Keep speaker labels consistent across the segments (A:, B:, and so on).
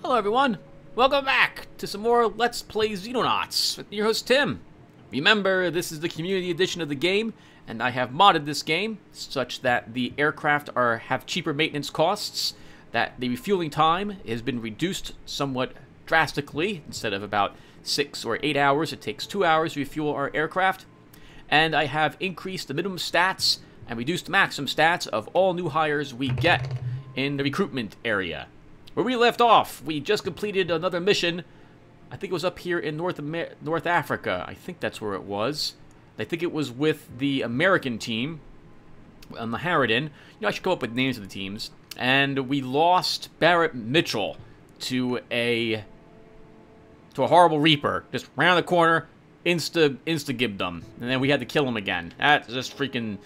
A: Hello everyone, welcome back to some more Let's Play Xenonauts with your host Tim. Remember, this is the community edition of the game, and I have modded this game such that the aircraft are have cheaper maintenance costs, that the refueling time has been reduced somewhat drastically, instead of about 6 or 8 hours, it takes 2 hours to refuel our aircraft, and I have increased the minimum stats and reduced maximum stats of all new hires we get in the recruitment area. Where we left off, we just completed another mission. I think it was up here in North Amer North Africa. I think that's where it was. I think it was with the American team on the Harridan. You know, I should come up with names of the teams. And we lost Barrett Mitchell to a to a horrible Reaper. Just ran the corner, insta insta them, and then we had to kill him again. That just freaking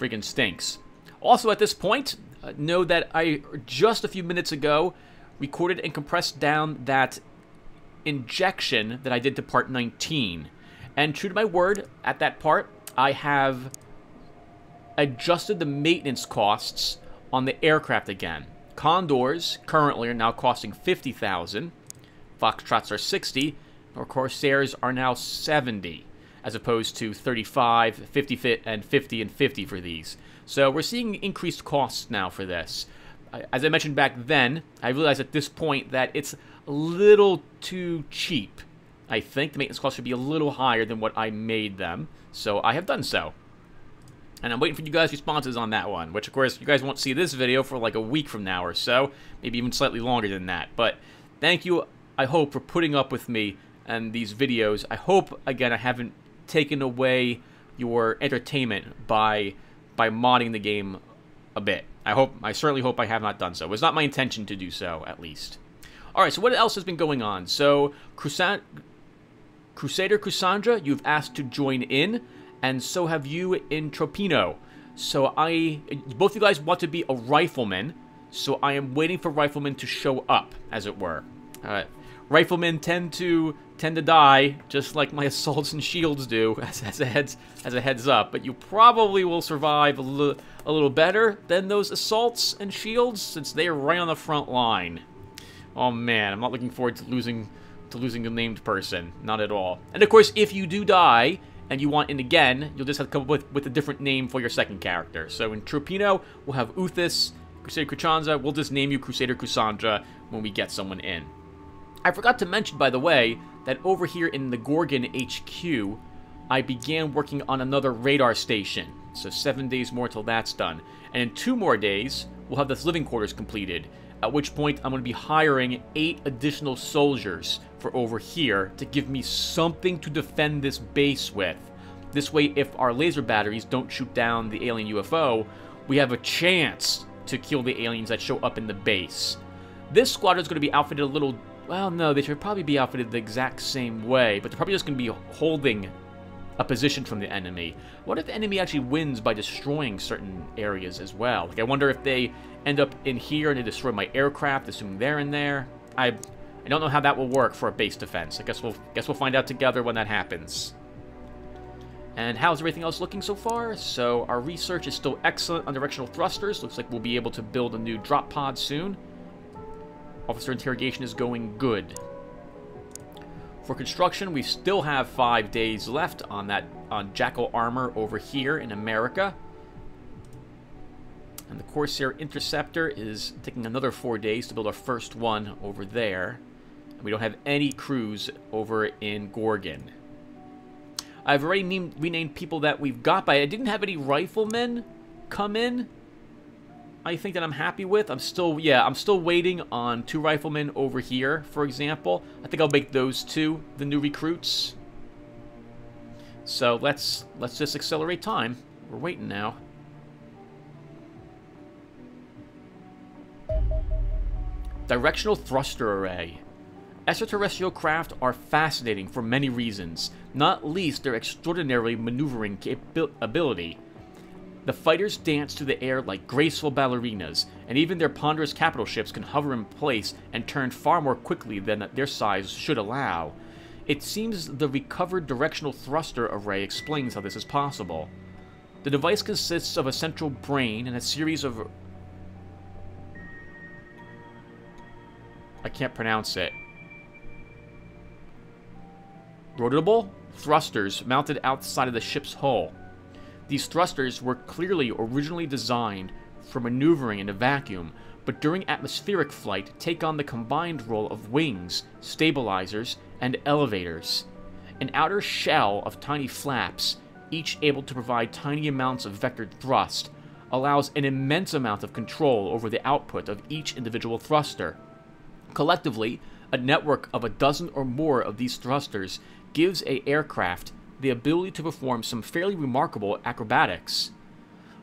A: freaking stinks. Also, at this point, uh, know that I just a few minutes ago recorded and compressed down that injection that I did to part 19. And true to my word, at that part, I have adjusted the maintenance costs on the aircraft again. Condors currently are now costing 50,000. Foxtrots are 60, or Corsairs are now 70, as opposed to 35, 50 and 50 and 50 for these. So we're seeing increased costs now for this. As I mentioned back then, I realized at this point that it's a little too cheap. I think the maintenance cost should be a little higher than what I made them, so I have done so. And I'm waiting for you guys' responses on that one, which of course you guys won't see this video for like a week from now or so, maybe even slightly longer than that. But thank you, I hope, for putting up with me and these videos. I hope, again, I haven't taken away your entertainment by by modding the game a bit. I hope, I certainly hope I have not done so. It was not my intention to do so, at least. Alright, so what else has been going on? So, Crusader Cassandra, you've asked to join in, and so have you in Tropino. So I, both of you guys want to be a rifleman, so I am waiting for riflemen to show up, as it were. Uh, riflemen tend to tend to die, just like my assaults and shields do, as, as, a heads as a heads up. But you probably will survive a, li a little better than those assaults and shields, since they are right on the front line. Oh man, I'm not looking forward to losing to losing a named person, not at all. And of course, if you do die and you want in again, you'll just have to come up with, with a different name for your second character. So in Tropino, we'll have Uthis, Crusader Kuchanza. We'll just name you Crusader Cassandra when we get someone in. I forgot to mention, by the way, that over here in the Gorgon HQ, I began working on another radar station. So seven days more till that's done. And in two more days, we'll have this living quarters completed. At which point, I'm going to be hiring eight additional soldiers for over here to give me something to defend this base with. This way, if our laser batteries don't shoot down the alien UFO, we have a chance to kill the aliens that show up in the base. This squadron is going to be outfitted a little well, no, they should probably be outfitted the exact same way, but they're probably just going to be holding a position from the enemy. What if the enemy actually wins by destroying certain areas as well? Like, I wonder if they end up in here and they destroy my aircraft, assuming they're in there. I, I don't know how that will work for a base defense. I guess we'll, guess we'll find out together when that happens. And how's everything else looking so far? So our research is still excellent on directional thrusters. Looks like we'll be able to build a new drop pod soon. Officer interrogation is going good. For construction, we still have five days left on that on Jackal armor over here in America. And the Corsair Interceptor is taking another four days to build our first one over there. And we don't have any crews over in Gorgon. I've already named, renamed people that we've got, by. I didn't have any riflemen come in. I think that I'm happy with. I'm still, yeah, I'm still waiting on two riflemen over here, for example. I think I'll make those two the new recruits. So let's let's just accelerate time. We're waiting now. Directional thruster array. Extraterrestrial craft are fascinating for many reasons, not least their extraordinary maneuvering ability. The fighters dance through the air like graceful ballerinas, and even their ponderous capital ships can hover in place and turn far more quickly than their size should allow. It seems the recovered directional thruster array explains how this is possible. The device consists of a central brain and a series of I can't pronounce it. Rotable thrusters mounted outside of the ship's hull. These thrusters were clearly originally designed for maneuvering in a vacuum, but during atmospheric flight take on the combined role of wings, stabilizers, and elevators. An outer shell of tiny flaps, each able to provide tiny amounts of vectored thrust, allows an immense amount of control over the output of each individual thruster. Collectively, a network of a dozen or more of these thrusters gives a aircraft the ability to perform some fairly remarkable acrobatics.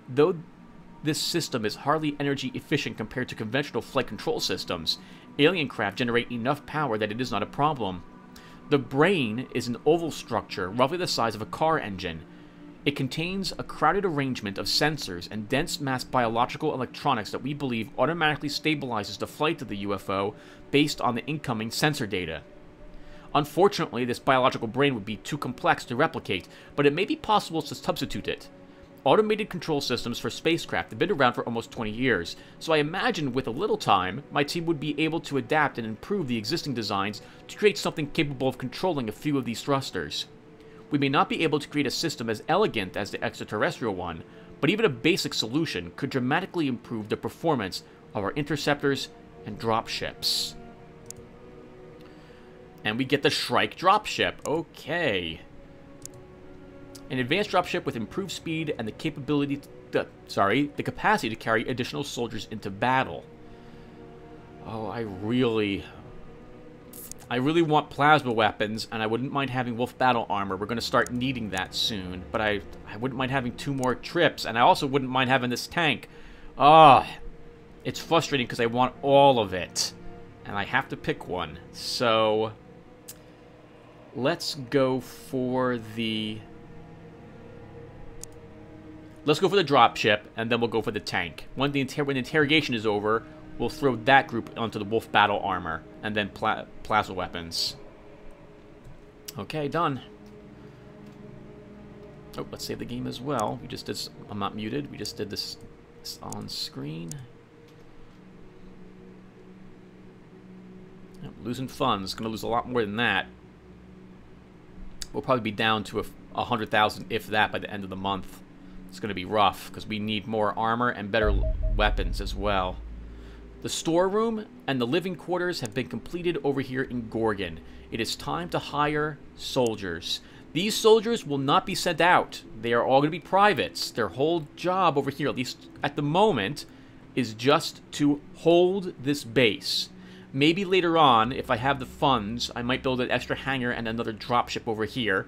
A: Though this system is hardly energy efficient compared to conventional flight control systems, alien craft generate enough power that it is not a problem. The brain is an oval structure roughly the size of a car engine. It contains a crowded arrangement of sensors and dense mass biological electronics that we believe automatically stabilizes the flight of the UFO based on the incoming sensor data. Unfortunately, this biological brain would be too complex to replicate, but it may be possible to substitute it. Automated control systems for spacecraft have been around for almost 20 years, so I imagine with a little time, my team would be able to adapt and improve the existing designs to create something capable of controlling a few of these thrusters. We may not be able to create a system as elegant as the extraterrestrial one, but even a basic solution could dramatically improve the performance of our interceptors and dropships. And we get the Shrike dropship. Okay an advanced dropship with improved speed and the capability to, sorry, the capacity to carry additional soldiers into battle. Oh, I really I really want plasma weapons, and I wouldn't mind having wolf battle armor. We're going to start needing that soon. But I, I wouldn't mind having two more trips, and I also wouldn't mind having this tank. Ah, oh, it's frustrating because I want all of it. And I have to pick one. So, let's go for the Let's go for the dropship, and then we'll go for the tank. When the, inter when the interrogation is over, we'll throw that group onto the wolf battle armor, and then pla plasma weapons. Okay, done. Oh, let's save the game as well. We just did. I'm not muted. We just did this, this on screen. I'm losing funds. Going to lose a lot more than that. We'll probably be down to a, a hundred thousand, if that, by the end of the month. It's going to be rough because we need more armor and better weapons as well. The storeroom and the living quarters have been completed over here in Gorgon. It is time to hire soldiers. These soldiers will not be sent out. They are all going to be privates. Their whole job over here, at least at the moment, is just to hold this base. Maybe later on, if I have the funds, I might build an extra hangar and another dropship over here,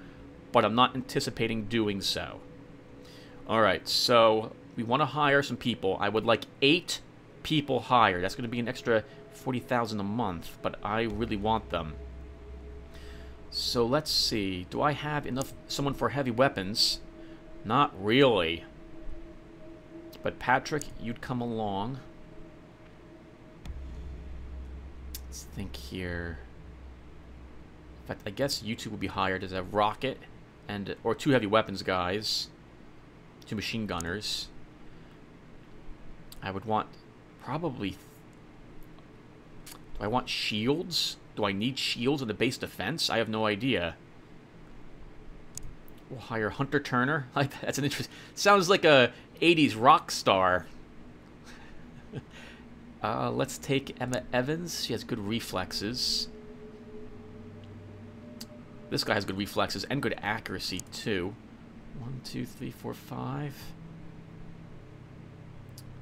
A: but I'm not anticipating doing so. Alright, so we want to hire some people. I would like eight people hired. That's going to be an extra 40000 a month, but I really want them. So let's see. Do I have enough someone for heavy weapons? Not really. But Patrick, you'd come along. Let's think here. In fact, I guess you two will be hired as a rocket and or two heavy weapons guys two machine gunners. I would want probably... Do I want shields? Do I need shields in the base defense? I have no idea. We'll hire Hunter Turner. Like That's an interesting. Sounds like a 80s rock star. Uh, let's take Emma Evans. She has good reflexes. This guy has good reflexes and good accuracy, too. One, two, three, four, five,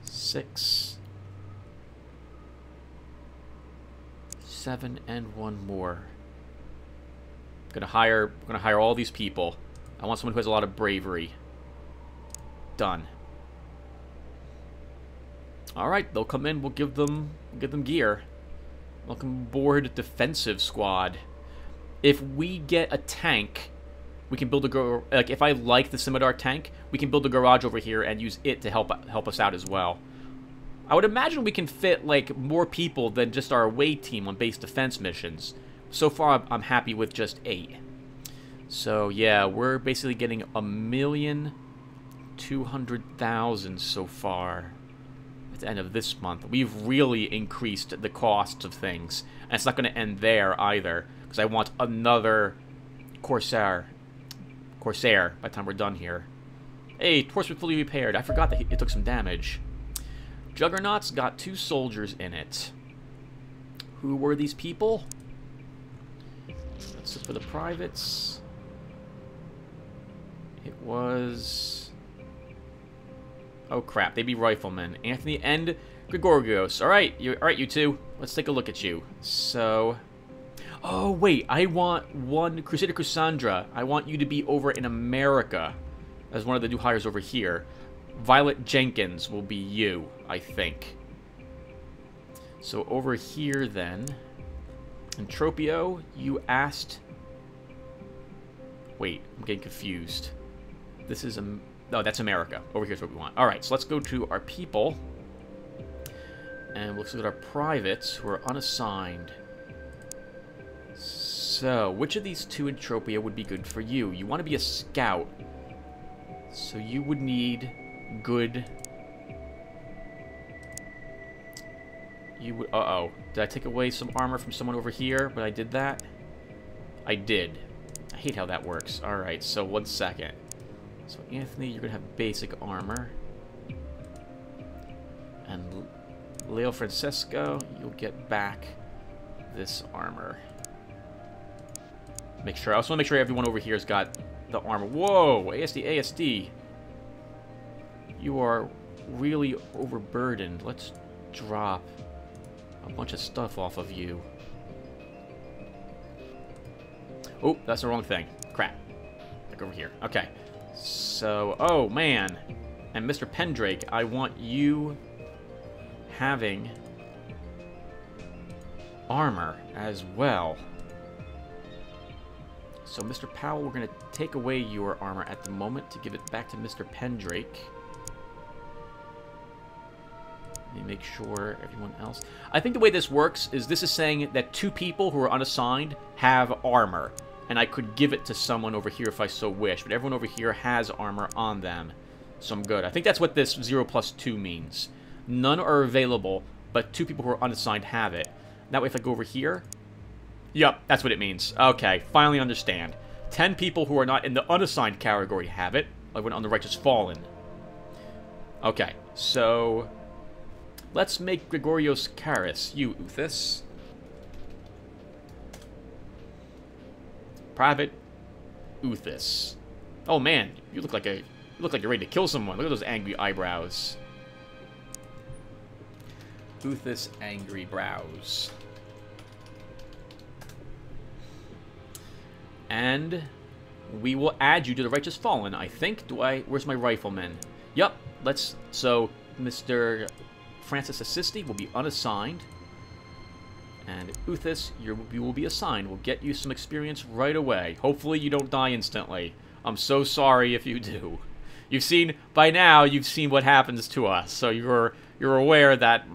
A: six, seven, and one more. I'm Gonna hire. I'm Gonna hire all these people. I want someone who has a lot of bravery. Done. All right, they'll come in. We'll give them give them gear. Welcome aboard defensive squad. If we get a tank we can build a like if I like the Scimitar tank, we can build a garage over here and use it to help help us out as well. I would imagine we can fit like more people than just our away team on base defense missions. So far, I'm happy with just eight. So yeah, we're basically getting a million two hundred thousand so far. At the end of this month. We've really increased the costs of things. And it's not going to end there either, because I want another Corsair. Corsair by the time we're done here. Hey, Torchwood fully repaired. I forgot that it took some damage. Juggernaut's got two soldiers in it. Who were these people? Let's look for the privates. It was... Oh crap, they'd be riflemen. Anthony and Gregorios. Alright, you alright you two. Let's take a look at you. So Oh wait, I want one Crusader Cassandra. I want you to be over in America as one of the new hires over here. Violet Jenkins will be you, I think. So over here then, Entropio, you asked... Wait, I'm getting confused. This is... Um, no, that's America. Over here's what we want. Alright, so let's go to our people. And let's look at our privates who are unassigned. So, which of these two Entropia would be good for you? You want to be a scout. So you would need good... You would... Uh-oh. Did I take away some armor from someone over here, but I did that? I did. I hate how that works. Alright, so one second. So Anthony, you're to have basic armor. And Leo Francesco, you'll get back this armor. Make sure. I also want to make sure everyone over here has got the armor. Whoa! ASD, ASD. You are really overburdened. Let's drop a bunch of stuff off of you. Oh, that's the wrong thing. Crap. Look over here. Okay. So, oh, man. And Mr. Pendrake, I want you having armor as well. So, Mr. Powell, we're going to take away your armor at the moment to give it back to Mr. Pendrake. Let me make sure everyone else... I think the way this works is this is saying that two people who are unassigned have armor. And I could give it to someone over here if I so wish. But everyone over here has armor on them. So I'm good. I think that's what this 0 plus 2 means. None are available, but two people who are unassigned have it. That way if I go over here, Yep, that's what it means. Okay, finally understand. Ten people who are not in the unassigned category have it, like when on the righteous fallen. Okay, so... Let's make Gregorios Karis. You, Uthis. Private Uthis. Oh man, you look like a you look like you're ready to kill someone. Look at those angry eyebrows. Uthis angry brows. And we will add you to the Righteous Fallen, I think. Do I... Where's my rifleman? Yup, let's... So, Mr. Francis Assisti will be unassigned. And Uthis, you will be assigned. We'll get you some experience right away. Hopefully you don't die instantly. I'm so sorry if you do. You've seen, by now, you've seen what happens to us. So you're, you're aware that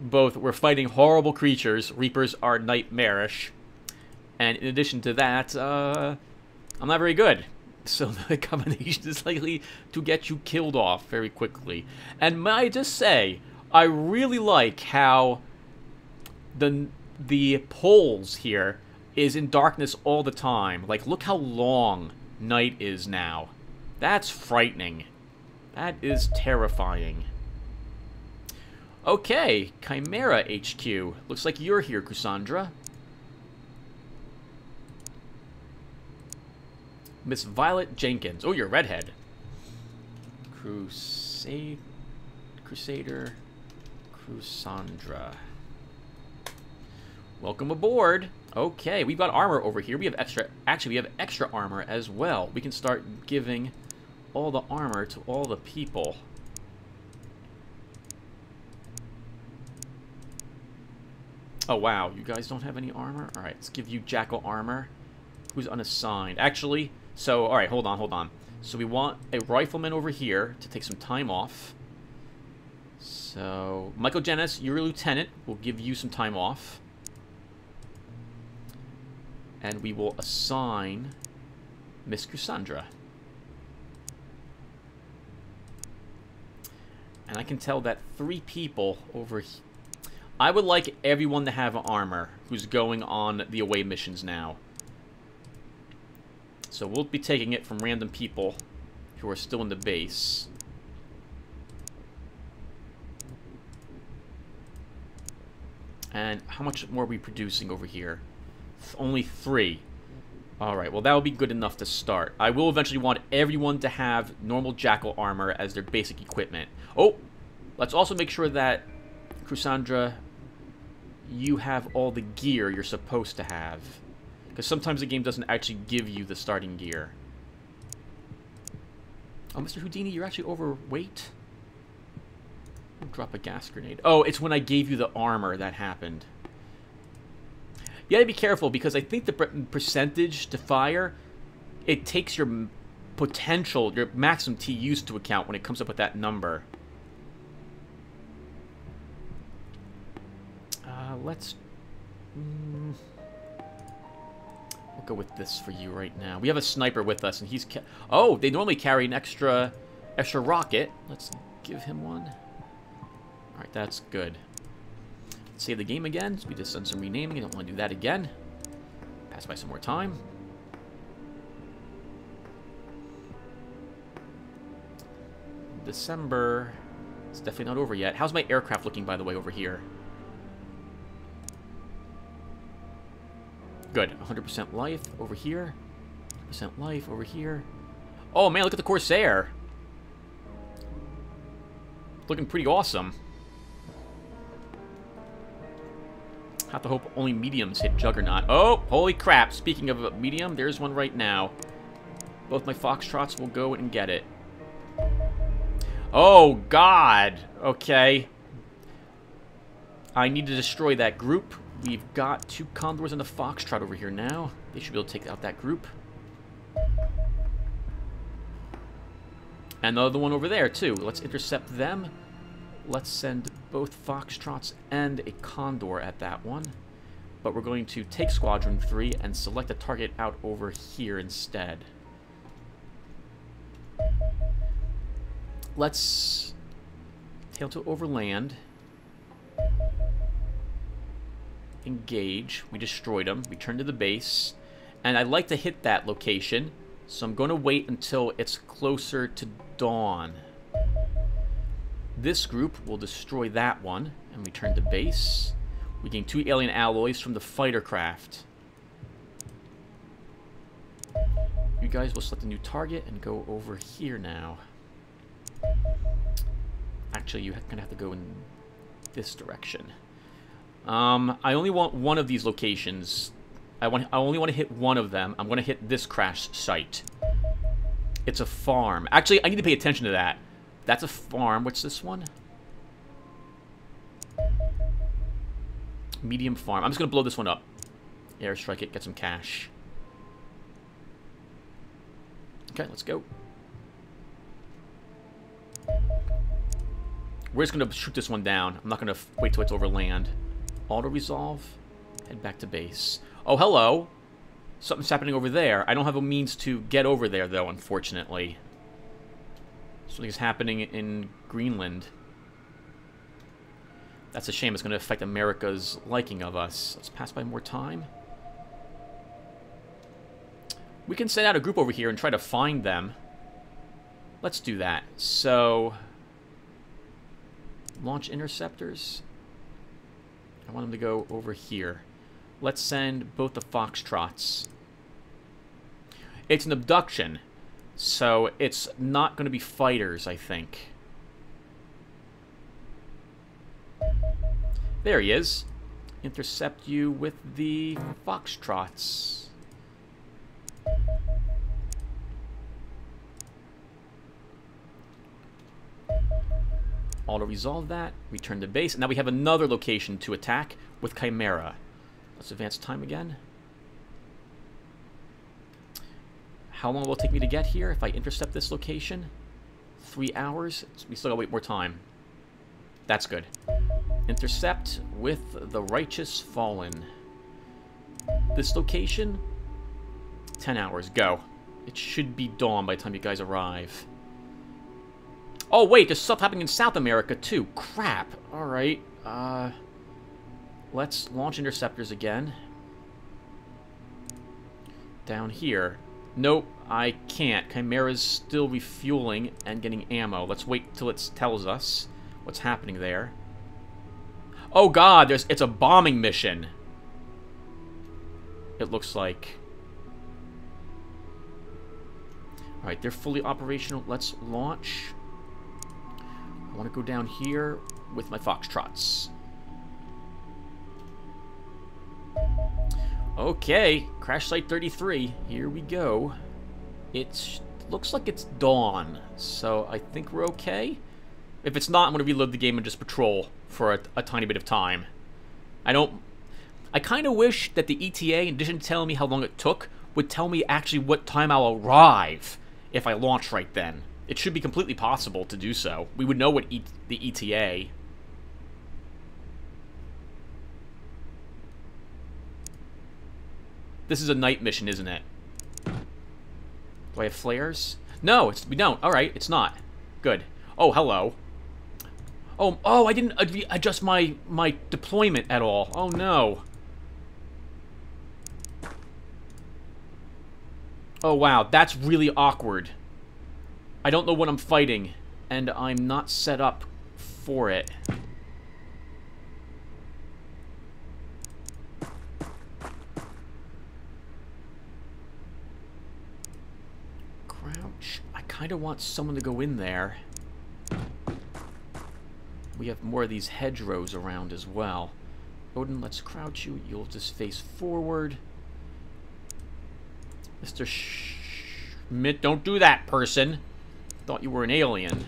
A: both we're fighting horrible creatures. Reapers are nightmarish. And in addition to that, uh, I'm not very good. So the combination is likely to get you killed off very quickly. And may I just say, I really like how the the poles here is in darkness all the time. Like, look how long night is now. That's frightening. That is terrifying. Okay, Chimera HQ. Looks like you're here, Cassandra. Miss Violet Jenkins. Oh, you're redhead. Crusade... Crusader... Crusandra. Welcome aboard. Okay, we've got armor over here. We have extra... Actually, we have extra armor as well. We can start giving all the armor to all the people. Oh, wow. You guys don't have any armor? Alright, let's give you Jackal armor. Who's unassigned? Actually, so, alright, hold on, hold on. So we want a rifleman over here to take some time off. So, Michael Jennis, you're a lieutenant. We'll give you some time off. And we will assign Miss Cassandra. And I can tell that three people over here... I would like everyone to have armor who's going on the away missions now. So we'll be taking it from random people who are still in the base. And how much more are we producing over here? Only three. Alright, well that will be good enough to start. I will eventually want everyone to have normal Jackal armor as their basic equipment. Oh! Let's also make sure that, Crusandra, you have all the gear you're supposed to have. Because sometimes the game doesn't actually give you the starting gear. Oh, Mr. Houdini, you're actually overweight? Drop a gas grenade. Oh, it's when I gave you the armor that happened. You gotta be careful because I think the percentage to fire, it takes your potential, your maximum TUs to account when it comes up with that number. Uh, let's... Mm, we'll go with this for you right now. We have a sniper with us, and he's... oh, they normally carry an extra, extra rocket. Let's give him one. Alright, that's good. Save the game again. So we just done some renaming. I don't want to do that again. Pass by some more time. December. It's definitely not over yet. How's my aircraft looking, by the way, over here? Good. 100% life over here. 100% life over here. Oh, man, look at the Corsair. Looking pretty awesome. Have to hope only mediums hit Juggernaut. Oh, holy crap. Speaking of a medium, there's one right now. Both my Foxtrots will go and get it. Oh, God. Okay. I need to destroy that group. We've got two Condors and a Foxtrot over here now. They should be able to take out that group. And the other one over there, too. Let's intercept them. Let's send both Foxtrots and a Condor at that one. But we're going to take Squadron 3 and select a target out over here instead. Let's tail to overland. Engage. We destroyed them. Return to the base. And I'd like to hit that location, so I'm going to wait until it's closer to dawn. This group will destroy that one and return to base. We gain two alien alloys from the fighter craft. You guys will select a new target and go over here now. Actually, you're going to have to go in this direction. Um, I only want one of these locations. I want. I only want to hit one of them. I'm going to hit this crash site. It's a farm. Actually, I need to pay attention to that. That's a farm. What's this one? Medium farm. I'm just going to blow this one up. Airstrike it, get some cash. Okay, let's go. We're just going to shoot this one down. I'm not going to wait till it's over land. Auto-resolve. Head back to base. Oh, hello. Something's happening over there. I don't have a means to get over there, though, unfortunately. Something's happening in Greenland. That's a shame. It's going to affect America's liking of us. Let's pass by more time. We can send out a group over here and try to find them. Let's do that. So, launch interceptors. I want them to go over here. Let's send both the Foxtrots. It's an abduction. So it's not going to be fighters, I think. There he is. Intercept you with the Foxtrots. Auto-resolve that, return to base, and now we have another location to attack with Chimera. Let's advance time again. How long will it take me to get here if I intercept this location? Three hours? We still gotta wait more time. That's good. Intercept with the Righteous Fallen. This location? 10 hours. Go. It should be dawn by the time you guys arrive. Oh, wait, there's stuff happening in South America, too. Crap. Alright. Uh, let's launch interceptors again. Down here. Nope, I can't. Chimera's still refueling and getting ammo. Let's wait till it tells us what's happening there. Oh god, there's it's a bombing mission. It looks like. Alright, they're fully operational. Let's launch. I want to go down here with my Foxtrots. Okay, crash site 33. Here we go. It looks like it's dawn, so I think we're okay. If it's not, I'm going to reload the game and just patrol for a, a tiny bit of time. I don't... I kind of wish that the ETA, in addition to telling me how long it took, would tell me actually what time I'll arrive if I launch right then. It should be completely possible to do so. We would know what e the ETA. This is a night mission, isn't it? Do I have flares? No, it's, we don't. Alright, it's not. Good. Oh, hello. Oh, oh, I didn't adjust my, my deployment at all. Oh, no. Oh, wow. That's really awkward. I don't know what I'm fighting, and I'm not set up for it. Crouch. I kind of want someone to go in there. We have more of these hedgerows around as well. Odin, let's crouch you. You'll just face forward. Mr. Schmidt, don't do that, person. Thought you were an alien.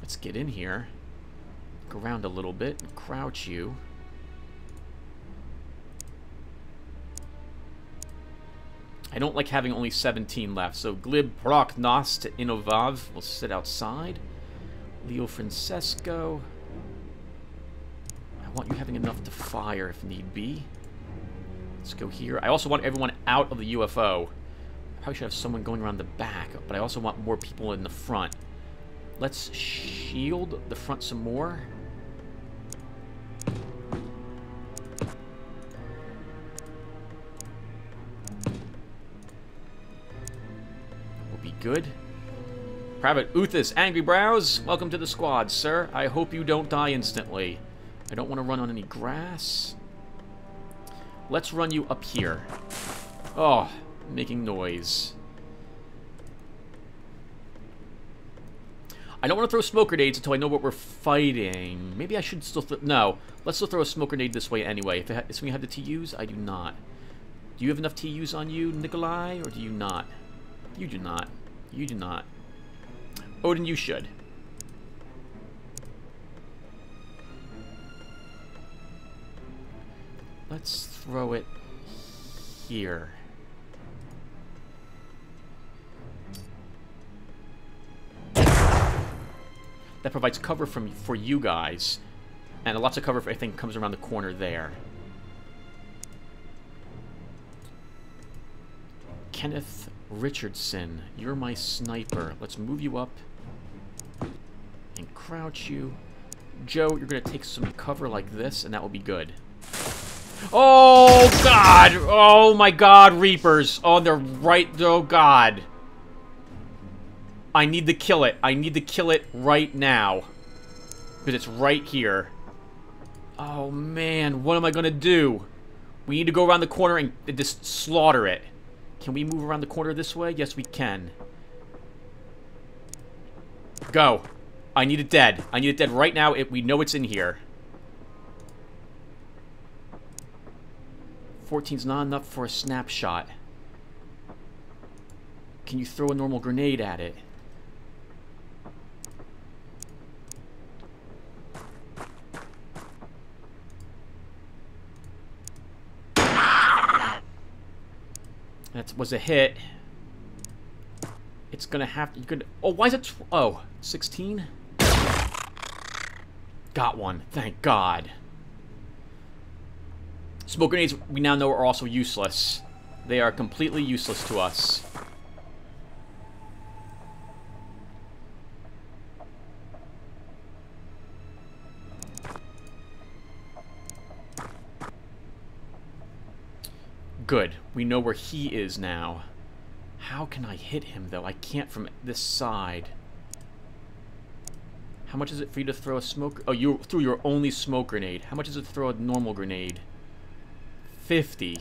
A: Let's get in here. Go around a little bit and crouch you. I don't like having only 17 left, so Glib Prognost Inovav will sit outside. Leo Francesco. I want you having enough to fire if need be. Let's go here. I also want everyone out of the UFO. I probably should have someone going around the back, but I also want more people in the front. Let's shield the front some more. Good. Private Uthis, Angry Brows, welcome to the squad, sir. I hope you don't die instantly. I don't want to run on any grass. Let's run you up here. Oh, making noise. I don't want to throw smoke grenades until I know what we're fighting. Maybe I should still... no, let's still throw a smoke grenade this way anyway. If, if we have the TUs, I do not. Do you have enough TUs on you, Nikolai, or do you not? You do not. You do not. Odin, you should. Let's throw it here. That provides cover from for you guys. And lots of cover, I think, comes around the corner there. Kenneth Richardson, you're my sniper. Let's move you up and crouch you. Joe, you're going to take some cover like this, and that will be good. Oh, God! Oh, my God, Reapers. Oh, they're right... Oh, God. I need to kill it. I need to kill it right now. Because it's right here. Oh, man. What am I going to do? We need to go around the corner and just slaughter it. Can we move around the corner this way? Yes, we can. Go. I need it dead. I need it dead right now. It, we know it's in here. 14's not enough for a snapshot. Can you throw a normal grenade at it? That was a hit. It's gonna have to. You could. Oh, why is it? Oh, 16? Got one. Thank God. Smoke grenades, we now know, are also useless. They are completely useless to us. Good. We know where he is now. How can I hit him, though? I can't from this side. How much is it for you to throw a smoke? Oh, you threw your only smoke grenade. How much is it to throw a normal grenade? 50.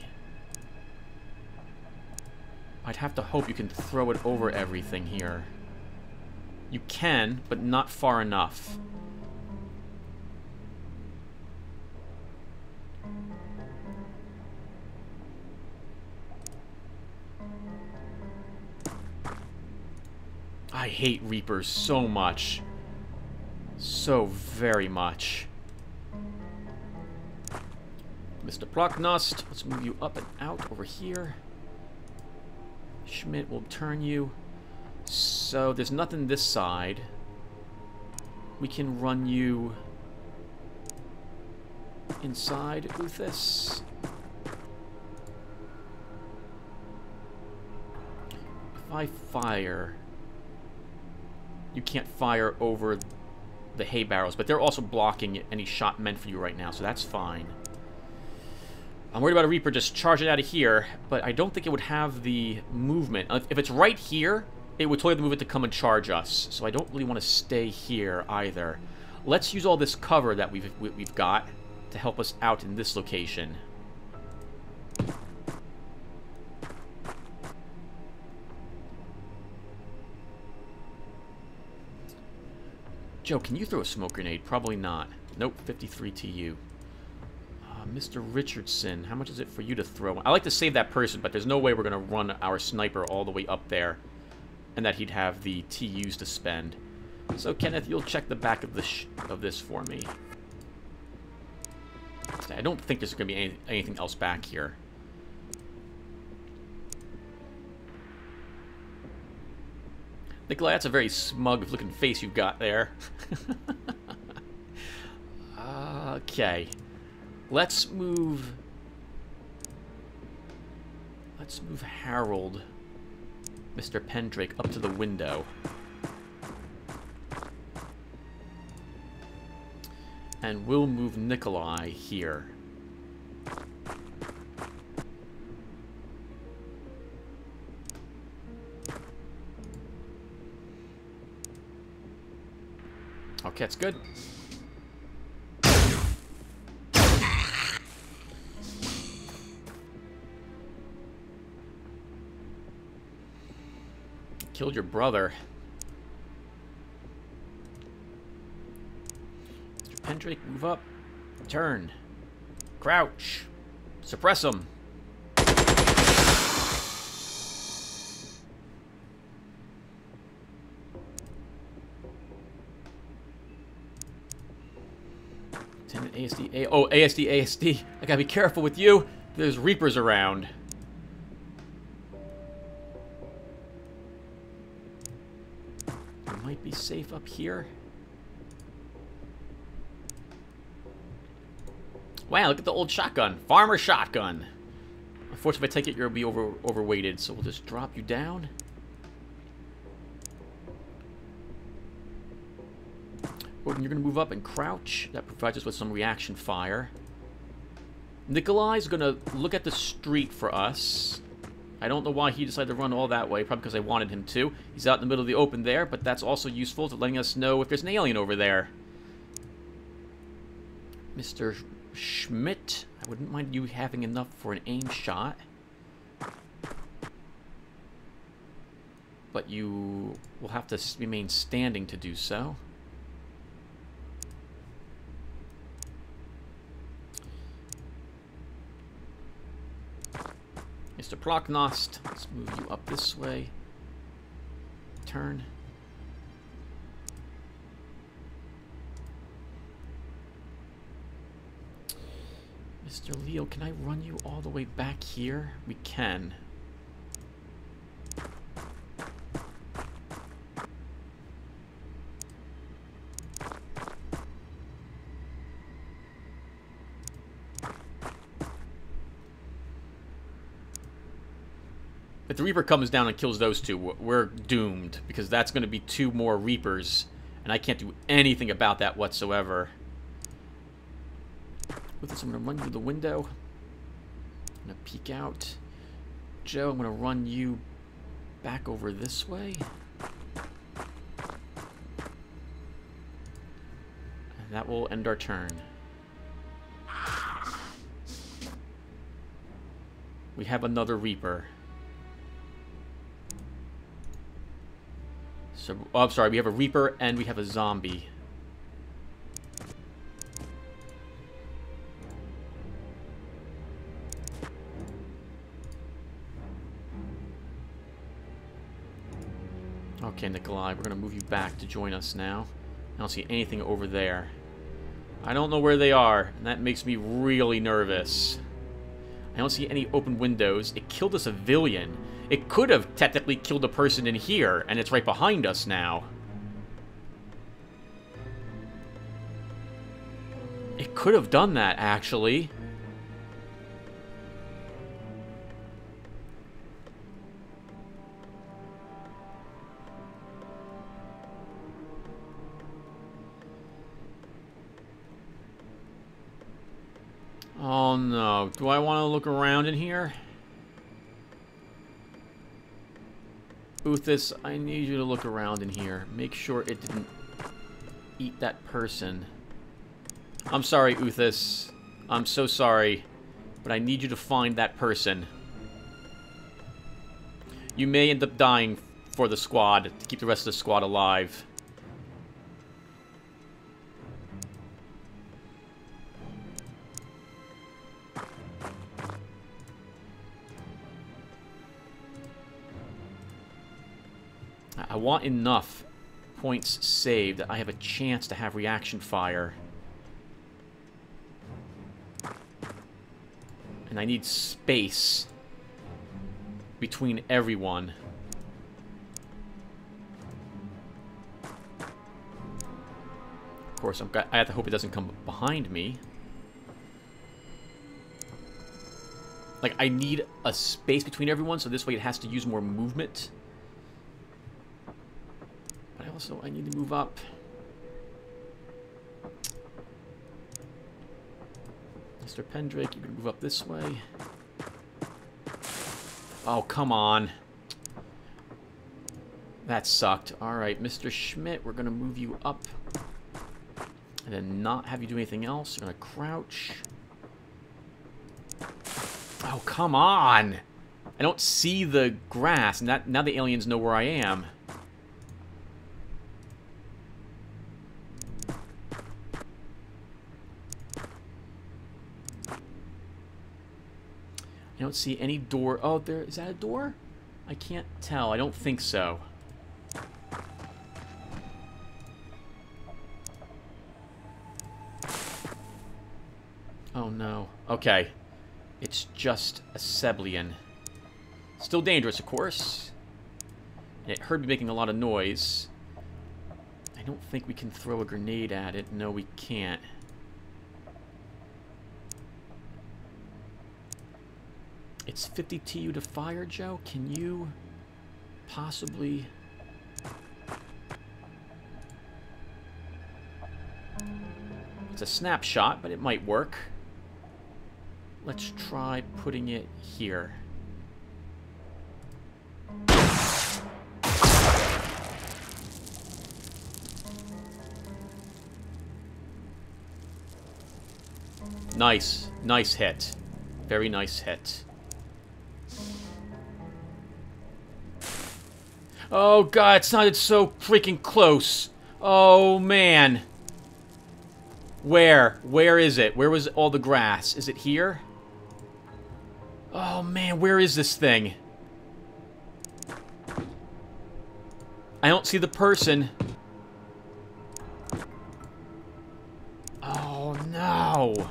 A: I'd have to hope you can throw it over everything here. You can, but not far enough. I hate Reapers so much. So very much. Mr. Procknost, let's move you up and out over here. Schmidt will turn you. So there's nothing this side. We can run you inside with this. If I fire, you can't fire over the hay barrels, but they're also blocking any shot meant for you right now, so that's fine. I'm worried about a Reaper just charging out of here, but I don't think it would have the movement. If it's right here, it would totally move it to come and charge us, so I don't really want to stay here either. Let's use all this cover that we've, we've got to help us out in this location. Joe, can you throw a smoke grenade? Probably not. Nope, 53 to you. Uh, Mr. Richardson, how much is it for you to throw? I like to save that person, but there's no way we're going to run our sniper all the way up there and that he'd have the TUs to spend. So, Kenneth, you'll check the back of, the of this for me. I don't think there's going to be any anything else back here. Nikolai, that's a very smug-looking face you've got there. okay. Let's move... Let's move Harold, Mr. Pendrake, up to the window. And we'll move Nikolai here. That's good. Killed your brother. Mr. Pendrake, move up. Turn. Crouch. Suppress him. 10 ASD. A oh, ASD, ASD. I gotta be careful with you. There's Reapers around. I might be safe up here. Wow, look at the old shotgun. Farmer shotgun. Unfortunately, if I take it, you'll be over overweighted, so we'll just drop you down. Gordon, you're going to move up and crouch. That provides us with some reaction fire. Nikolai's going to look at the street for us. I don't know why he decided to run all that way, probably because I wanted him to. He's out in the middle of the open there, but that's also useful to letting us know if there's an alien over there. Mr. Schmidt, I wouldn't mind you having enough for an aim shot. But you will have to remain standing to do so. Mr. Procknost, let's move you up this way. Turn. Mr. Leo, can I run you all the way back here? We can. If the Reaper comes down and kills those two, we're doomed. Because that's going to be two more Reapers. And I can't do anything about that whatsoever. With this, I'm going to run through the window. I'm gonna peek out. Joe, I'm gonna run you back over this way. And that will end our turn. We have another Reaper. So, oh, I'm sorry, we have a Reaper and we have a Zombie. Okay, Nikolai, we're going to move you back to join us now. I don't see anything over there. I don't know where they are, and that makes me really nervous. I don't see any open windows. It killed a civilian. It could have technically killed a person in here, and it's right behind us now. It could have done that, actually. Oh no. Do I want to look around in here? Uthis, I need you to look around in here. Make sure it didn't eat that person. I'm sorry, Uthis. I'm so sorry. But I need you to find that person. You may end up dying for the squad to keep the rest of the squad alive. Want enough points saved that I have a chance to have reaction fire. And I need space between everyone. Of course, I'm, I have to hope it doesn't come behind me. Like, I need a space between everyone, so this way it has to use more movement. Also, I need to move up. Mr. Pendrake, you can move up this way. Oh, come on. That sucked. Alright, Mr. Schmidt, we're going to move you up. And then not have you do anything else. You're going to crouch. Oh, come on! I don't see the grass, and now the aliens know where I am. Don't see any door. Oh, there is that a door? I can't tell. I don't think so. Oh no. Okay. It's just a Sebillian. Still dangerous, of course. It heard me making a lot of noise. I don't think we can throw a grenade at it. No, we can't. It's 50 TU to fire, Joe. Can you possibly... It's a snapshot, but it might work. Let's try putting it here. Nice. Nice hit. Very nice hit. Oh god, it sounded so freaking close. Oh man. Where? Where is it? Where was all the grass? Is it here? Oh man, where is this thing? I don't see the person. Oh no.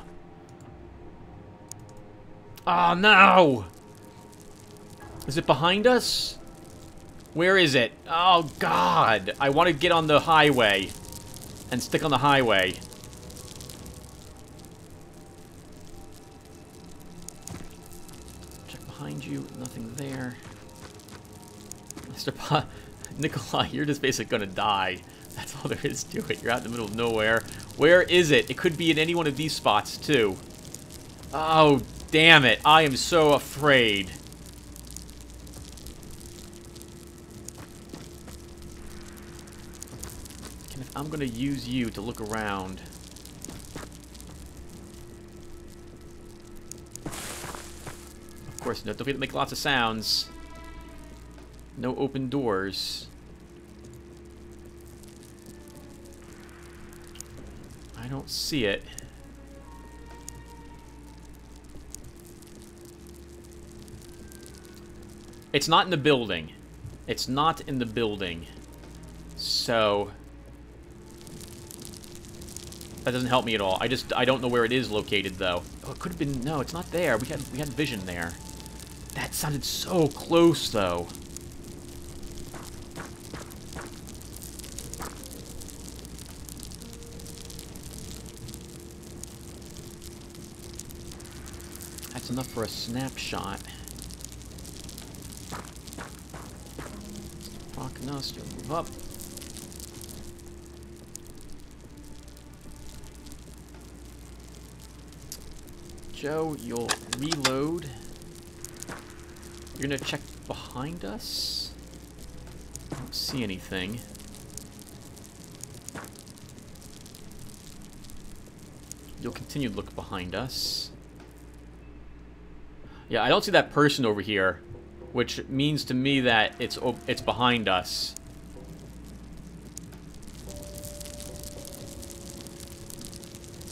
A: Oh no. Is it behind us? Where is it? Oh god. I want to get on the highway. And stick on the highway. Check behind you. Nothing there. Mr. Pa Nikolai, you're just basically gonna die. That's all there is to it. You're out in the middle of nowhere. Where is it? It could be in any one of these spots, too. Oh, damn it. I am so afraid. I'm gonna use you to look around. Of course, no, don't to make lots of sounds. No open doors. I don't see it. It's not in the building. It's not in the building. So... That doesn't help me at all. I just, I don't know where it is located, though. Oh, it could have been, no, it's not there. We had, we had vision there. That sounded so close, though. That's enough for a snapshot. Us, you move up. Joe, you'll reload. You're gonna check behind us? I don't see anything. You'll continue to look behind us. Yeah, I don't see that person over here, which means to me that it's it's behind us.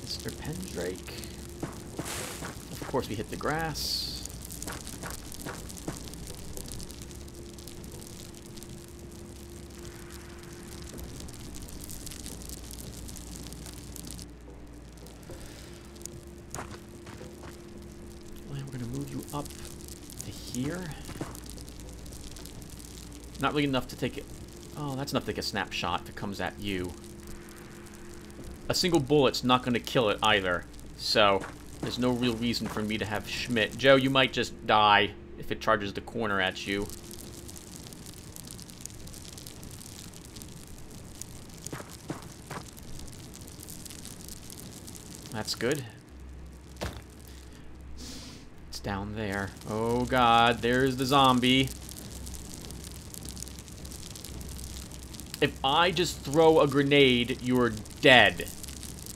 A: Mr. Pendrake. Of course, we hit the grass. Not really enough to take it... Oh, that's enough to take a snapshot that comes at you. A single bullet's not going to kill it either. So, there's no real reason for me to have Schmidt. Joe, you might just die if it charges the corner at you. That's good. It's down there. Oh god, there's the zombie. if I just throw a grenade, you're dead.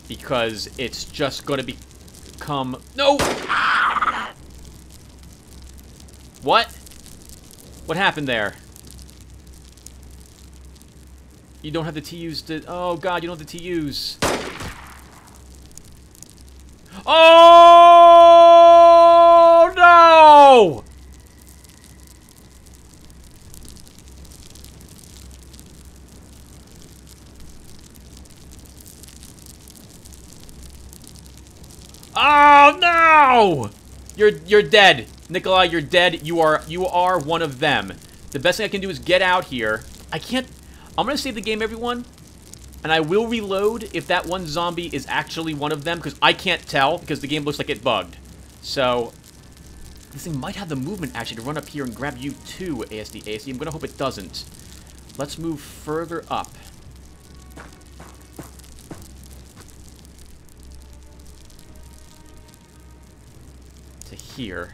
A: Because it's just gonna become... No! What? What happened there? You don't have the TUs to... Oh, God, you don't have the TUs. Oh, no! Oh no! You're you're dead. Nikolai, you're dead. You are you are one of them. The best thing I can do is get out here. I can't I'm gonna save the game, everyone. And I will reload if that one zombie is actually one of them, because I can't tell, because the game looks like it bugged. So, this thing might have the movement, actually, to run up here and grab you too, ASD. ASD, I'm gonna hope it doesn't. Let's move further up. Here.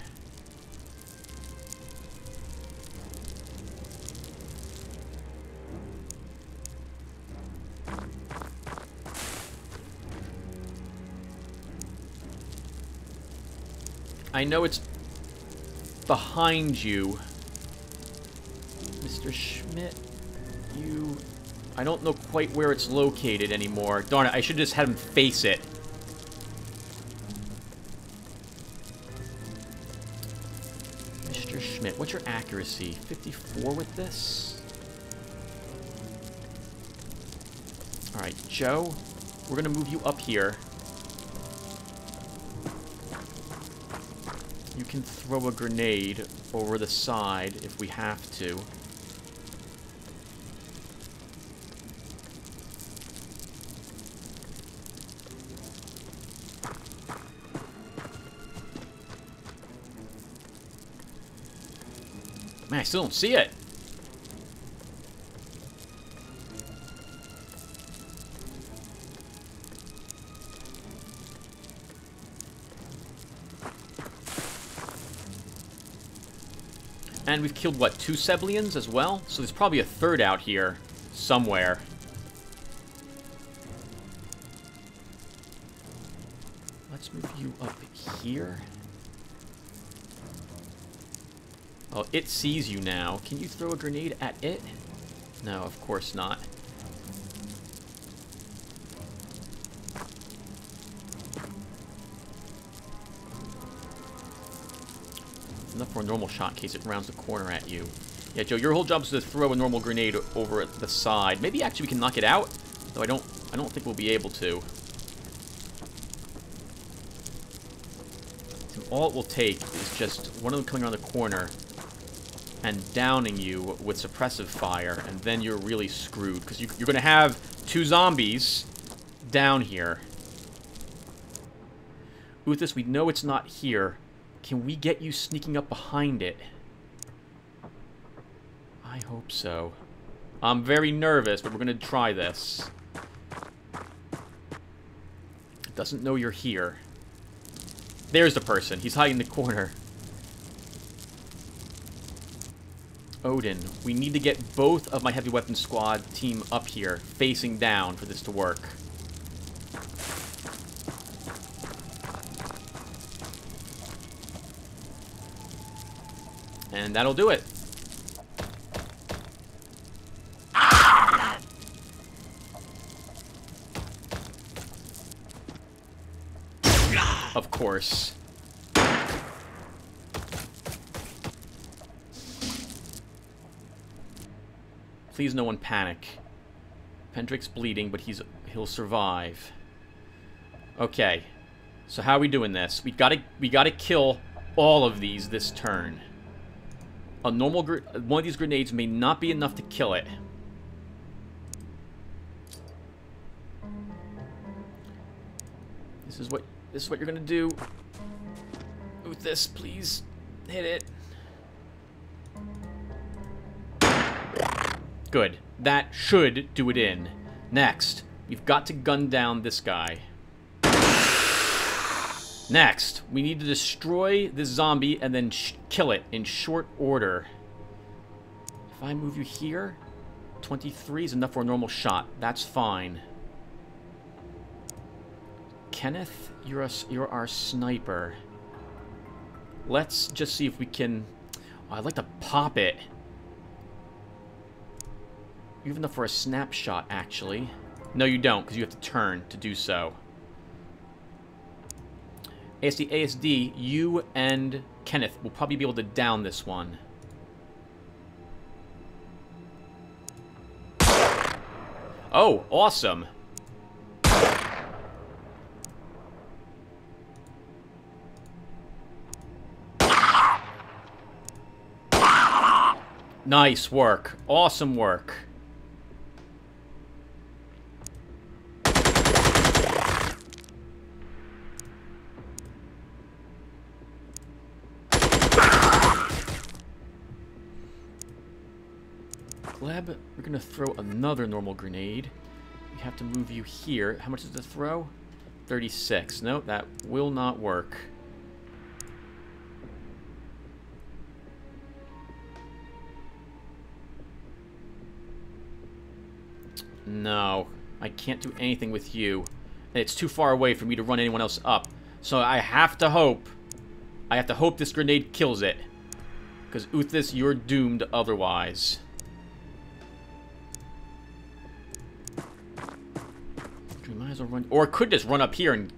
A: I know it's behind you. Mr. Schmidt, you... I don't know quite where it's located anymore. Darn it, I should just have him face it. What's your accuracy? 54 with this? Alright, Joe, we're gonna move you up here. You can throw a grenade over the side if we have to. still don't see it. And we've killed, what, two Sebillians as well? So there's probably a third out here somewhere. Let's move you up here. Oh, it sees you now. Can you throw a grenade at it? No, of course not. Enough for a normal shot in case it rounds the corner at you. Yeah, Joe, your whole job is to throw a normal grenade over at the side. Maybe actually we can knock it out, though I don't I don't think we'll be able to. So all it will take is just one of them coming around the corner and downing you with suppressive fire, and then you're really screwed, because you, you're going to have two zombies down here. Uthis, we know it's not here, can we get you sneaking up behind it? I hope so. I'm very nervous, but we're going to try this. It doesn't know you're here. There's the person. He's hiding in the corner. Odin, we need to get both of my heavy weapons squad team up here, facing down for this to work. And that'll do it. Of course. Please no one panic. Pendrake's bleeding, but he's he'll survive. Okay. So how are we doing this? We gotta we gotta kill all of these this turn. A normal one of these grenades may not be enough to kill it. This is what this is what you're gonna do. With this, please hit it. Good. That should do it in. Next, we've got to gun down this guy. Next, we need to destroy this zombie and then kill it in short order. If I move you here, 23 is enough for a normal shot. That's fine. Kenneth, you're, a, you're our sniper. Let's just see if we can... Oh, I'd like to pop it. Have enough for a snapshot, actually. No, you don't, because you have to turn to do so. ASD, ASD, you and Kenneth will probably be able to down this one. Oh, awesome. Nice work. Awesome work. Gleb, we're gonna throw another normal grenade. We have to move you here. How much is the throw? 36. No, that will not work. No, I can't do anything with you. It's too far away for me to run anyone else up. So I have to hope. I have to hope this grenade kills it. Because Uthis, you're doomed otherwise. Run... Or could just run up here and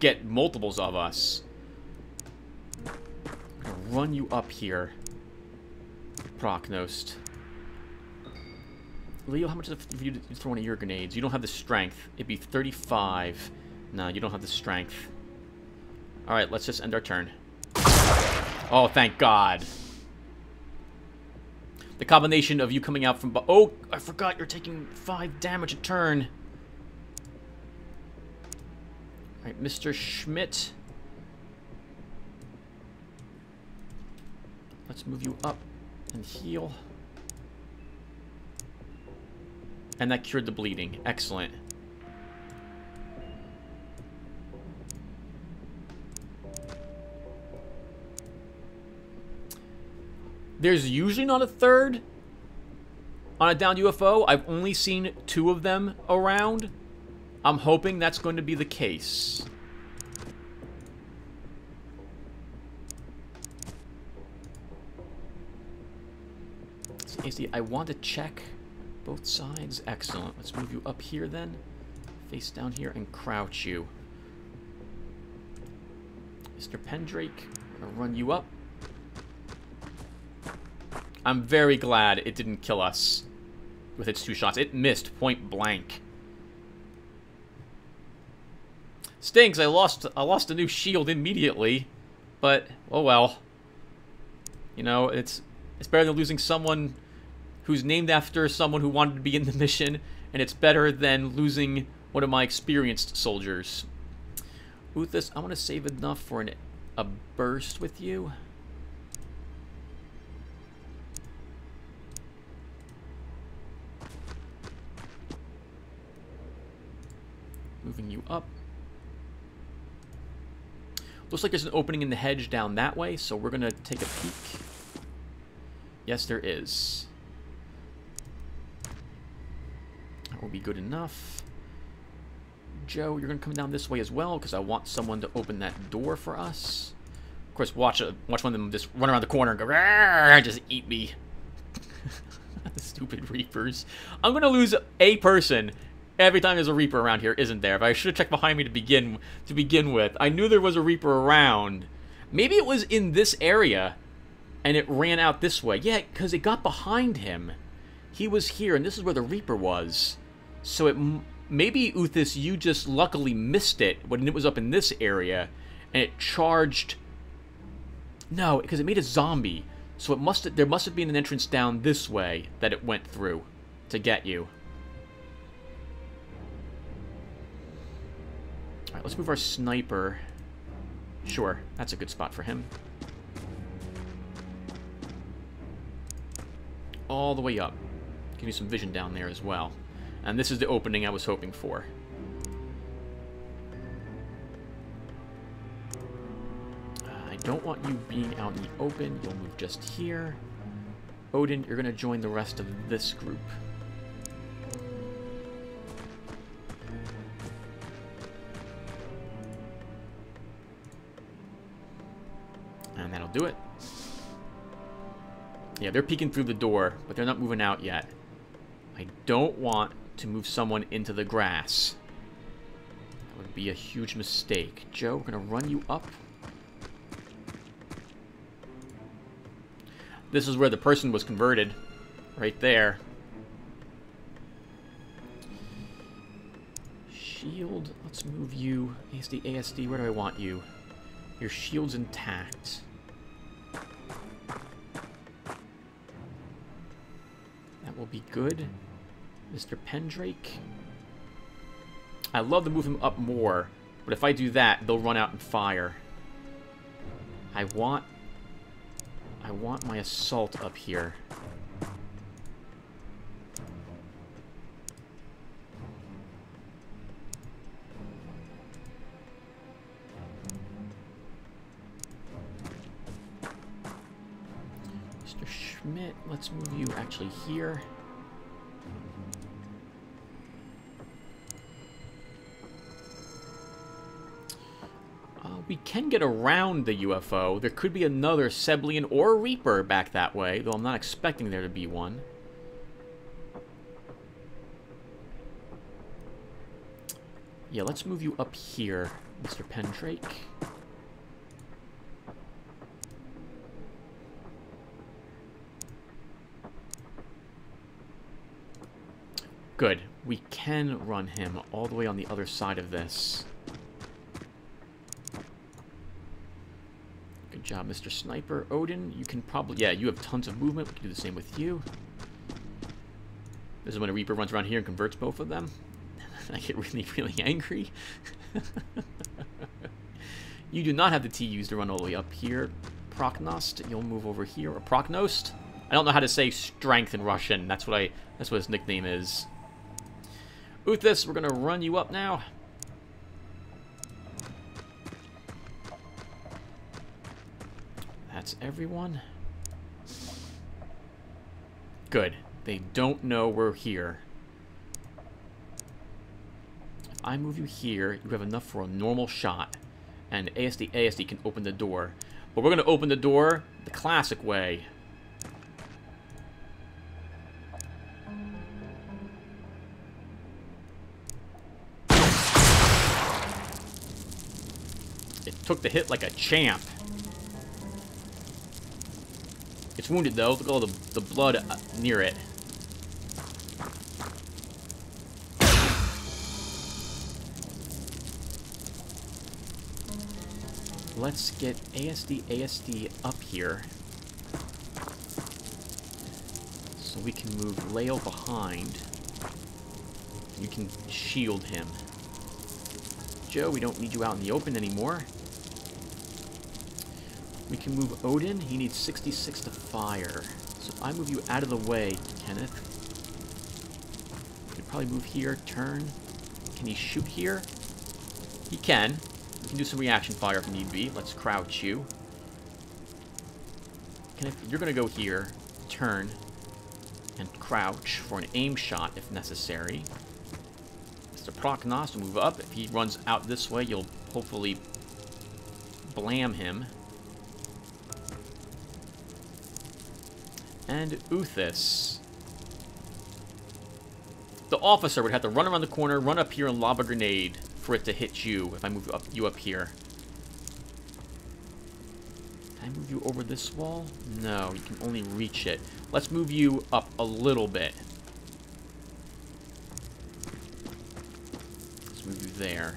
A: get multiples of us. Run you up here. Prognost. Leo, how much for you throw one of your grenades? You don't have the strength. It'd be 35. No, you don't have the strength. Alright, let's just end our turn. Oh, thank God. The combination of you coming out from... Oh, I forgot you're taking 5 damage a turn. Alright, Mr. Schmidt. Let's move you up and heal. And that cured the bleeding. Excellent. There's usually not a third on a downed UFO. I've only seen two of them around. I'm hoping that's going to be the case. I want to check both sides. Excellent. Let's move you up here then. Face down here and crouch you. Mr. Pendrake, I'm going to run you up. I'm very glad it didn't kill us with its two shots. It missed point blank. Stinks, I lost I lost a new shield immediately. But, oh well. You know, it's it's better than losing someone who's named after someone who wanted to be in the mission, and it's better than losing one of my experienced soldiers. Uthis, I want to save enough for an, a burst with you. Moving you up. Looks like there's an opening in the hedge down that way, so we're going to take a peek. Yes, there is. That will be good enough. Joe, you're going to come down this way as well, because I want someone to open that door for us. Of course, watch a, uh, watch one of them just run around the corner and go, just eat me. Stupid Reapers. I'm going to lose a person every time there's a Reaper around here, isn't there? But I should have checked behind me to begin to begin with. I knew there was a Reaper around. Maybe it was in this area, and it ran out this way. Yeah, because it got behind him. He was here, and this is where the Reaper was. So it maybe, Uthis, you just luckily missed it when it was up in this area, and it charged... No, because it made a zombie. So it must there must have been an entrance down this way that it went through to get you. Alright, let's move our sniper. Sure, that's a good spot for him. All the way up. Give me some vision down there as well. And this is the opening I was hoping for. Uh, I don't want you being out in the open. You'll move just here. Odin, you're going to join the rest of this group. And that'll do it. Yeah, they're peeking through the door, but they're not moving out yet. I don't want to move someone into the grass. That would be a huge mistake. Joe, we're going to run you up. This is where the person was converted. Right there. Shield. Let's move you. ASD, ASD, where do I want you? Your shield's intact. Will be good. Mr. Pendrake. I love to move him up more, but if I do that, they'll run out and fire. I want... I want my assault up here. Let's move you actually here. Uh, we can get around the UFO. There could be another Sebillian or Reaper back that way, though I'm not expecting there to be one. Yeah, let's move you up here, Mr. Pendrake. Good. We can run him all the way on the other side of this. Good job, Mr. Sniper. Odin, you can probably... Yeah, you have tons of movement. We can do the same with you. This is when a Reaper runs around here and converts both of them. I get really, really angry. you do not have the TUs to run all the way up here. Prognost, you'll move over here. Or Prognost? I don't know how to say strength in Russian. That's what I. That's what his nickname is. Uthis, we're gonna run you up now. That's everyone. Good. They don't know we're here. If I move you here, you have enough for a normal shot. And ASD, ASD can open the door. But we're going to open the door the classic way. Took the hit like a champ. It's wounded though. Look at all the, the blood uh, near it. Let's get ASD ASD up here. So we can move Leo behind. You can shield him. Joe, we don't need you out in the open anymore. We can move Odin. He needs 66 to fire. So if I move you out of the way, Kenneth. You could probably move here, turn. Can he shoot here? He can. We can do some reaction fire if need be. Let's crouch you. Kenneth, you're going to go here, turn, and crouch for an aim shot if necessary. Mr. Proknos will move up. If he runs out this way, you'll hopefully blam him. And Uthis. The officer would have to run around the corner, run up here, and lob a grenade for it to hit you if I move up, you up here. Can I move you over this wall? No, you can only reach it. Let's move you up a little bit. Let's move you there.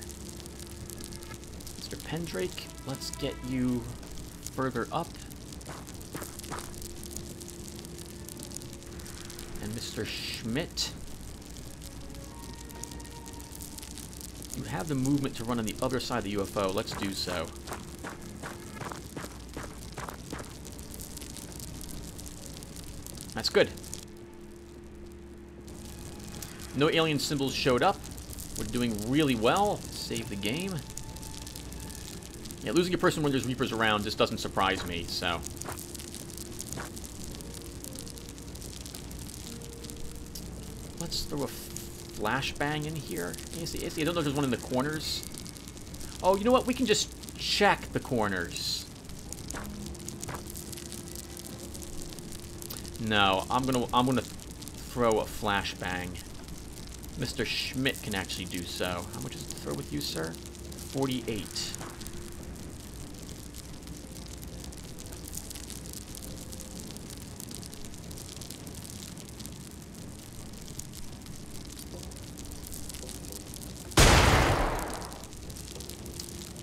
A: Mr. Pendrake, let's get you further up. and Mr. Schmidt. You have the movement to run on the other side of the UFO. Let's do so. That's good. No alien symbols showed up. We're doing really well. Save the game. Yeah, losing a person when there's Reapers around just doesn't surprise me, so... Let's throw a flashbang in here. You see, I don't know if there's one in the corners. Oh, you know what? We can just check the corners. No, I'm gonna I'm gonna throw a flashbang. Mr. Schmidt can actually do so. How much is the throw with you, sir? 48.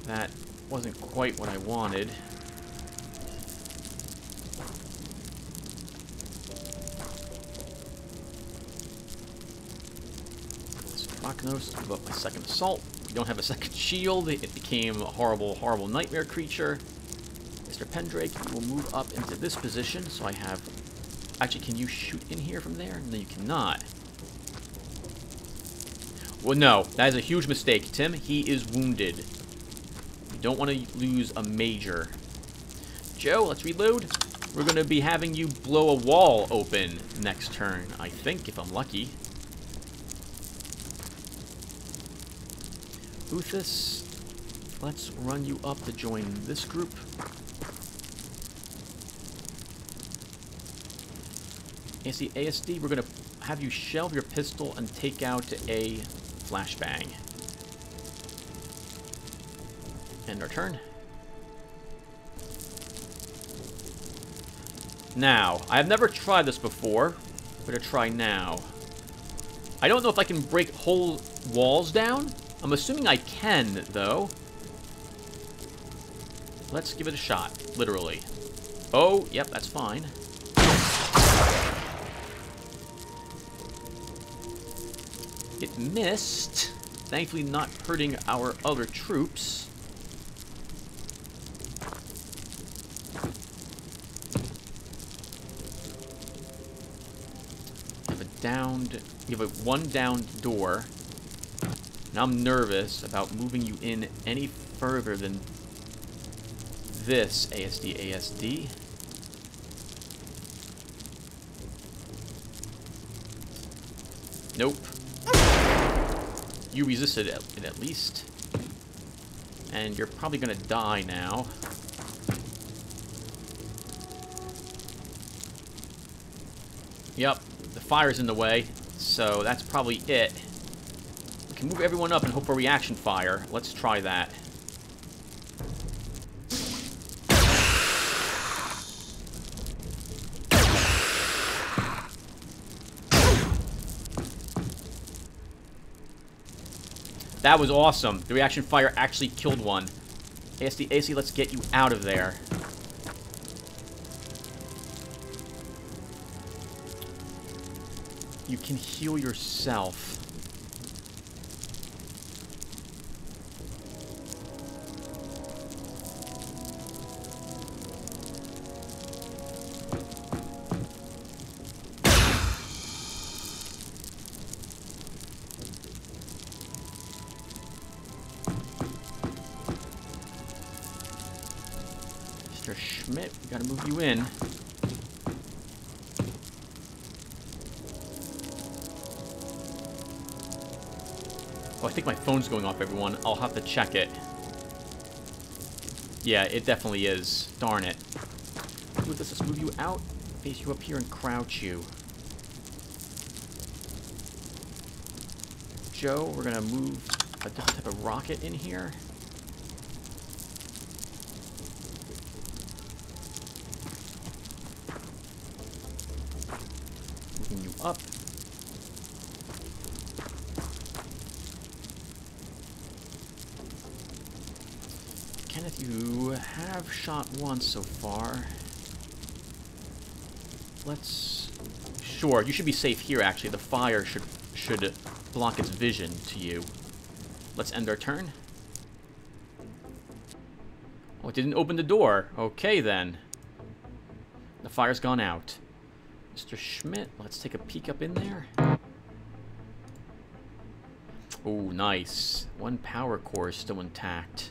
A: That wasn't quite what I wanted. Proknos, give my second assault. We don't have a second shield. It became a horrible, horrible nightmare creature. Mr. Pendrake, will move up into this position, so I have... Actually, can you shoot in here from there? No, you cannot. Well, no. That is a huge mistake, Tim. He is wounded. Don't want to lose a major. Joe, let's reload. We're going to be having you blow a wall open next turn, I think, if I'm lucky. Uthis, let's run you up to join this group. AC ASD, we're going to have you shelve your pistol and take out a flashbang. End our turn. Now, I have never tried this before. I'm to try now. I don't know if I can break whole walls down. I'm assuming I can, though. Let's give it a shot, literally. Oh, yep, that's fine. It missed, thankfully not hurting our other troops. Downed, you have a one downed door. And I'm nervous about moving you in any further than this ASD ASD. Nope. You resisted it at least. And you're probably gonna die now. Yep, fire's in the way, so that's probably it. We can move everyone up and hope for reaction fire. Let's try that. That was awesome. The reaction fire actually killed one. ASD, AC, let's get you out of there. You can heal yourself. Mr. Schmidt, we gotta move you in. I think my phone's going off, everyone. I'll have to check it. Yeah, it definitely is. Darn it. Let's move you out, face you up here, and crouch you. Joe, we're gonna move a different type of rocket in here. Moving you up. Kenneth, you have shot once so far. Let's... Sure, you should be safe here, actually. The fire should should block its vision to you. Let's end our turn. Oh, it didn't open the door. Okay, then. The fire's gone out. Mr. Schmidt, let's take a peek up in there. Oh, nice. One power core is still intact.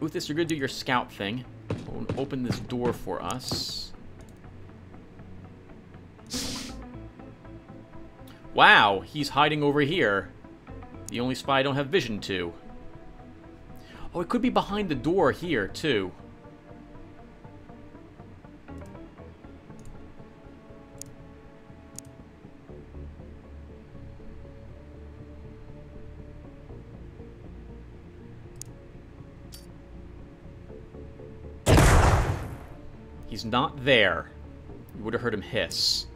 A: Uthis, you're going to do your scout thing. Open this door for us. Wow, he's hiding over here. The only spy I don't have vision to. Oh, it could be behind the door here, too. He's not there. You would have heard him hiss.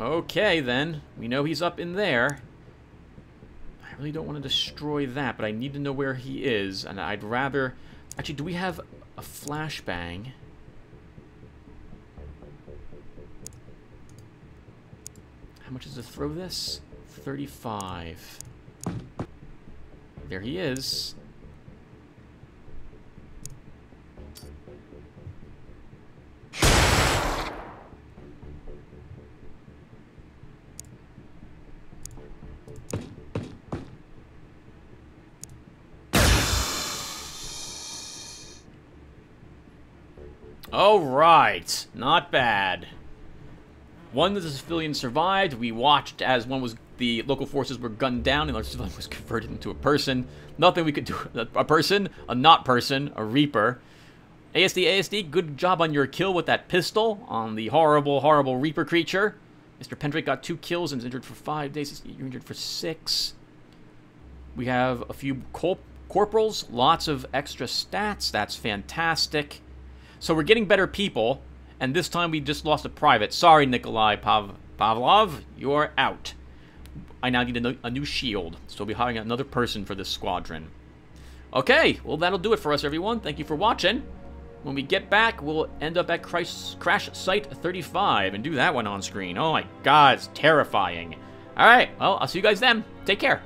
A: Okay, then. We know he's up in there. I really don't want to destroy that, but I need to know where he is, and I'd rather... Actually, do we have a flashbang? How much is to throw this? 35. There he is. All right, not bad. One of the civilians survived. We watched as one was the local forces were gunned down, and the civilian was converted into a person. Nothing we could do. A person, a not person, a reaper. ASD, ASD, good job on your kill with that pistol on the horrible, horrible reaper creature. Mr. Pendrake got two kills and is injured for five days. You're injured for six. We have a few corporals, lots of extra stats. That's fantastic. So we're getting better people, and this time we just lost a private. Sorry, Nikolai Pav Pavlov, you're out. I now need a, a new shield, so we'll be hiring another person for this squadron. Okay, well that'll do it for us, everyone. Thank you for watching. When we get back, we'll end up at Crash, Crash Site 35 and do that one on screen. Oh my god, it's terrifying. Alright, well, I'll see you guys then. Take care.